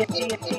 G, G, G.